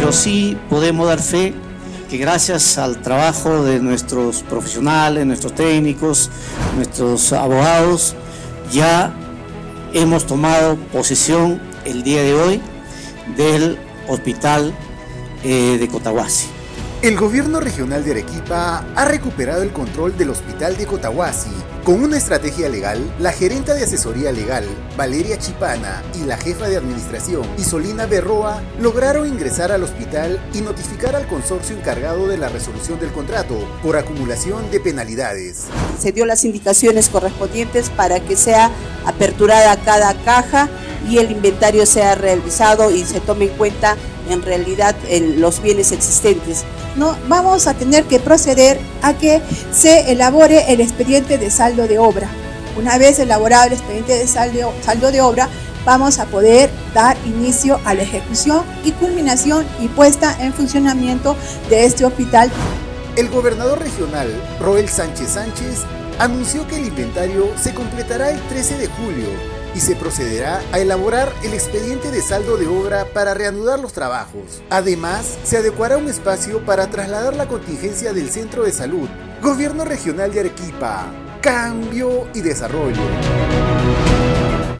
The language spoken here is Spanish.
pero sí podemos dar fe que gracias al trabajo de nuestros profesionales, nuestros técnicos, nuestros abogados, ya hemos tomado posesión el día de hoy del hospital eh, de Cotahuasi. El gobierno regional de Arequipa ha recuperado el control del hospital de Cotahuasi. Con una estrategia legal, la gerenta de asesoría legal, Valeria Chipana, y la jefa de administración, Isolina Berroa, lograron ingresar al hospital y notificar al consorcio encargado de la resolución del contrato por acumulación de penalidades. Se dio las indicaciones correspondientes para que sea aperturada cada caja y el inventario sea realizado y se tome en cuenta en realidad los bienes existentes. No, vamos a tener que proceder a que se elabore el expediente de saldo de obra. Una vez elaborado el expediente de saldo, saldo de obra, vamos a poder dar inicio a la ejecución y culminación y puesta en funcionamiento de este hospital. El gobernador regional, Roel Sánchez Sánchez, anunció que el inventario se completará el 13 de julio y se procederá a elaborar el expediente de saldo de obra para reanudar los trabajos. Además, se adecuará un espacio para trasladar la contingencia del centro de salud. Gobierno Regional de Arequipa. Cambio y desarrollo.